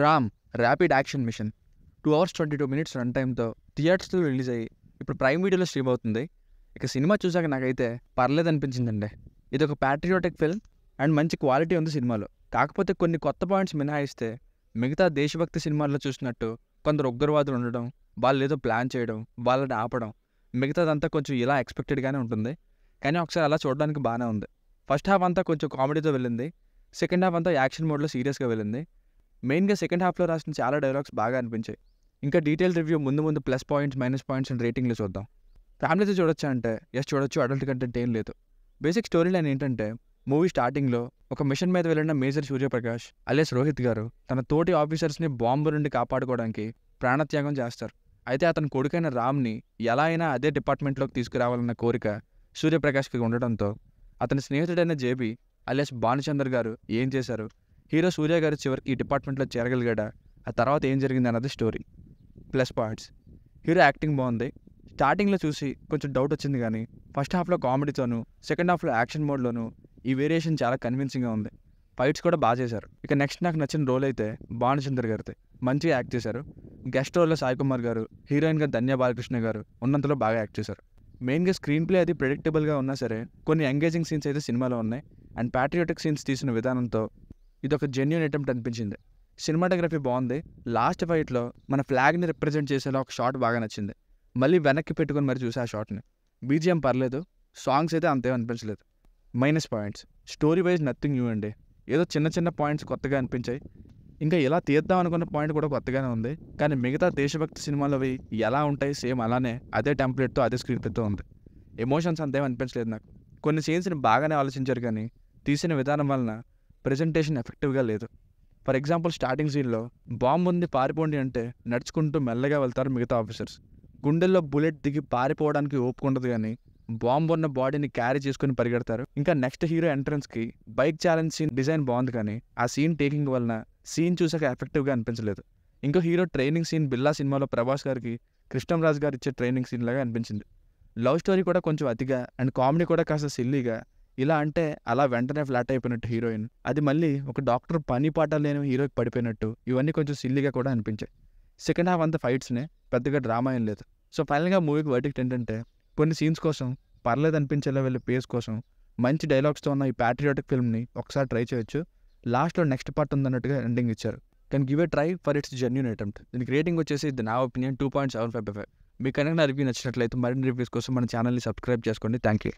Ram rapid action mission two hours twenty two minutes run టైంతో థియేటర్స్లో release అయ్యి ఇప్పుడు prime వీడియోలో స్ట్రీమ్ అవుతుంది. ఇక సినిమా చూసాక నాకైతే పర్లేదు అనిపించిందండి. ఇది ఒక ప్యాట్రియోటిక్ ఫిల్మ్ అండ్ మంచి క్వాలిటీ ఉంది సినిమాలో. కాకపోతే కొన్ని కొత్త పాయింట్స్ మినహాయిస్తే మిగతా దేశభక్తి సినిమాల్లో చూసినట్టు కొందరు ఉగ్రవాదులు ఉండడం వాళ్ళు ఏదో ప్లాన్ చేయడం వాళ్ళని ఆపడం మిగతాదంతా కొంచెం ఇలా ఎక్స్పెక్టెడ్గానే ఉంటుంది. కానీ ఒకసారి అలా చూడడానికి బాగానే ఉంది. ఫస్ట్ హాఫ్ అంతా కొంచెం కామెడీతో వెళ్ళింది. సెకండ్ హాఫ్ అంతా యాక్షన్ మోడ్లో సీరియస్గా వెళ్ళింది. మెయిన్గా సెకండ్ హాఫ్లో రాసిన చాలా డైలాగ్స్ బాగా అనిపించాయి. ఇంకా డీటెయిల్ రివ్యూ ముందు ముందు plus points minus points and రేటింగ్లు చూద్దాం. ఫ్యామిలీతో చూడొచ్చా అంటే ఎస్ చూడొచ్చు అడల్ట్ కంటెంట్ ఏం లేదు. బేసిక్ స్టోరీ లైన్ ఏంటంటే మూవీ స్టార్టింగ్లో ఒక మిషన్ మీద వెళ్ళిన మేజర్ సూర్యప్రకాష్ అలియస్ రోహిత్ గారు తన తోటి ఆఫీసర్స్ని బాంబు నుండి కాపాడుకోవడానికి ప్రాణత్యాగం చేస్తారు. అయితే అతని కొడుకైన రామ్ని ఎలా అయినా అదే డిపార్ట్మెంట్లోకి తీసుకురావాలన్న కోరిక సూర్యప్రకాష్కి ఉండడంతో అతని స్నేహితుడైన జేబీ అలియస్ భానుచందర్ గారు ఏం చేశారు? హీరో సూర్య గారు చివరికి ఈ డిపార్ట్మెంట్లో చేరగలిగాడా? ఆ తర్వాత ఏం జరిగింది అన్నది story. Plus points. Hero acting బాగుంది. స్టార్టింగ్లో చూసి కొంచెం డౌట్ వచ్చింది కానీ ఫస్ట్ హాఫ్లో కామెడీతోనూ సెకండ్ హాఫ్లో యాక్షన్ మోడ్లోనూ ఈ వేరియేషన్ చాలా కన్విన్సింగ్గా ఉంది. ఫైట్స్ కూడా బాగా చేశారు. ఇక నెక్స్ట్ నాకు నచ్చిన రోల్ అయితే భానుచందర్ గారితే మంచిగా యాక్ట్ చేశారు. గెస్ట్ రోల్లో సాయి కుమార్ గారు హీరోయిన్గా ధన్య బాలకృష్ణ గారు ఉన్నంతలో బాగా యాక్ట్ చేశారు. మెయిన్గా స్క్రీన్ ప్లే అది ప్రెడిక్టబుల్గా ఉన్నా సరే కొన్ని ఎంగేజింగ్ సీన్స్ అయితే సినిమాలో ఉన్నాయి. అండ్ ప్యాట్రియోటిక్ సీన్స్ తీసిన విధానంతో ఇది ఒక జెన్యున్ అటెంప్ట్ అనిపించింది. సినిమాటోగ్రఫీ బాగుంది. లాస్ట్ ఫైట్లో మన ఫ్లాగ్ని రిప్రజెంట్ చేసేలా ఒక షాట్ బాగా నచ్చింది. మళ్ళీ వెనక్కి పెట్టుకొని మరి చూసి ఆ షాట్ని బీజిఎం పర్లేదు. సాంగ్స్ అయితే అంతేం అనిపించలేదు. Minus points story wise nothing new అండి. ఏదో చిన్న చిన్న పాయింట్స్ కొత్తగా అనిపించాయి. ఇంకా ఎలా తీద్దాం అనుకున్న పాయింట్ కూడా కొత్తగానే ఉంది. కానీ మిగతా దేశభక్తి సినిమాలు అవి ఎలా ఉంటాయి సేమ్ అలానే అదే టెంప్లెట్తో అదే స్క్రీన్ ప్లేతో ఉంది. ఎమోషన్స్ అంతేం అనిపించలేదు నాకు. కొన్ని సీన్స్ని బాగానే ఆలోచించారు కానీ తీసిన విధానం వలన ప్రజెంటేషన్ ఎఫెక్టివ్గా లేదు. ఫర్ ఎగ్జాంపుల్ స్టార్టింగ్ సీన్లో బాంబు ఉంది పారిపోండి అంటే నడుచుకుంటూ మెల్లగా వెళ్తారు మిగతా ఆఫీసర్స్ గుండెల్లో బుల్లెట్ దిగి పారిపోవడానికి ఓపుకుండదు కానీ బాంబు ఉన్న బాడీని క్యారీ చేసుకుని పరిగెడతారు. ఇంకా నెక్స్ట్ హీరో ఎంట్రన్స్కి బైక్ ఛాలెంజ్ సీన్ డిజైన్ బాగుంది కానీ ఆ సీన్ టేకింగ్ వలన సీన్ చూసాక ఎఫెక్టివ్గా అనిపించలేదు. ఇంకో హీరో ట్రైనింగ్ సీన్ బిల్లా సినిమాలో ప్రభాస్ గారికి కృష్ణంరాజు గారు ఇచ్చే ట్రైనింగ్ సీన్ లాగా అనిపించింది. లవ్ స్టోరీ కూడా కొంచెం అతిగా అండ్ కామెడీ కూడా కాస్త సిల్లీగా ఇలా అంటే అలా వెంటనే ఫ్లాట్ అయిపోయినట్టు హీరోయిన్. అది మళ్ళీ ఒక డాక్టర్ పని పాట లేని హీరోకి పడిపోయినట్టు ఇవన్నీ కొంచెం సిల్లీగా కూడా అనిపించాయి. సెకండ్ హాఫ్ అంత ఫైట్స్నే పెద్దగా డ్రామా ఏం లేదు. సో ఫైనల్గా మూవీకి వర్డిక్ట్ ఏంటంటే కొన్ని సీన్స్ కోసం పర్లేదు అనిపించేలా వెళ్ళే పేస్ కోసం మంచి డైలాగ్స్తో ఉన్న ఈ ప్యాట్రియాటిక్ ఫిల్మ్ని ఒకసారి ట్రై చేయొచ్చు. లాస్ట్లో నెక్స్ట్ పార్ట్ ఉందన్నట్టుగా ఎండింగ్ ఇచ్చారు. Can give a try for its genuine attempt దీనికి రేటింగ్ వచ్చేసి ఇది నా opinion two point seven five five మీకు కనుక నా రివ్యూ నచ్చినట్లయితే మరిన్ని రివ్యూస్ కోసం మన ఛానల్ని సబ్స్క్రైబ్ చేసుకోండి. Thank you